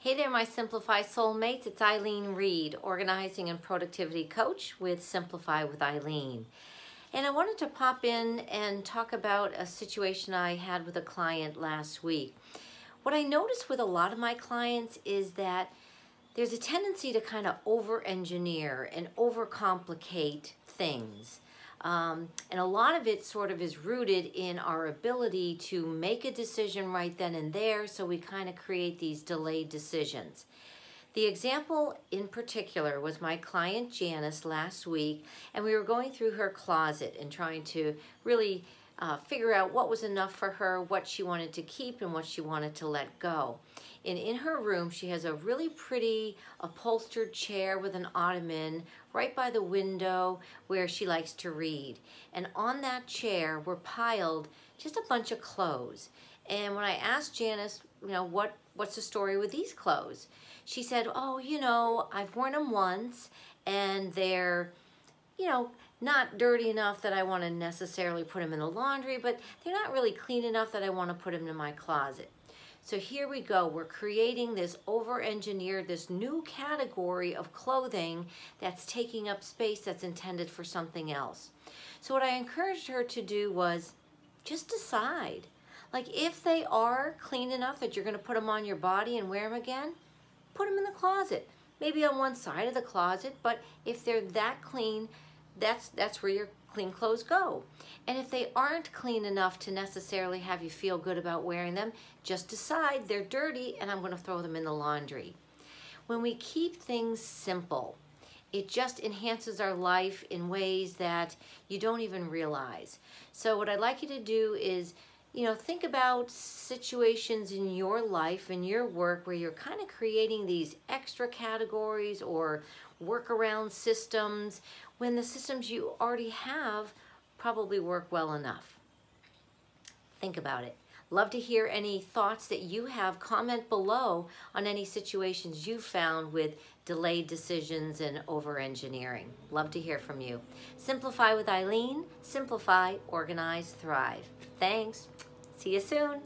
Hey there, my Simplify soulmates. It's Eileen Reed, organizing and productivity coach with Simplify with Eileen. And I wanted to pop in and talk about a situation I had with a client last week. What I noticed with a lot of my clients is that there's a tendency to kind of over engineer and overcomplicate things. Um, and a lot of it sort of is rooted in our ability to make a decision right then and there, so we kind of create these delayed decisions. The example in particular was my client Janice last week, and we were going through her closet and trying to really uh, figure out what was enough for her, what she wanted to keep, and what she wanted to let go. And in her room, she has a really pretty upholstered chair with an ottoman right by the window where she likes to read. And on that chair were piled just a bunch of clothes. And when I asked Janice, you know, what what's the story with these clothes? She said, oh, you know, I've worn them once and they're, you know, not dirty enough that I want to necessarily put them in the laundry, but they're not really clean enough that I want to put them in my closet. So here we go. We're creating this over-engineered, this new category of clothing that's taking up space that's intended for something else. So what I encouraged her to do was just decide. Like if they are clean enough that you're going to put them on your body and wear them again, put them in the closet. Maybe on one side of the closet, but if they're that clean that's, that's where your clean clothes go. And if they aren't clean enough to necessarily have you feel good about wearing them, just decide they're dirty and I'm gonna throw them in the laundry. When we keep things simple, it just enhances our life in ways that you don't even realize. So what I'd like you to do is, you know, think about situations in your life, in your work, where you're kind of creating these extra categories or workaround systems when the systems you already have probably work well enough. Think about it. Love to hear any thoughts that you have. Comment below on any situations you found with delayed decisions and over-engineering. Love to hear from you. Simplify with Eileen. Simplify, organize, thrive. Thanks. See you soon.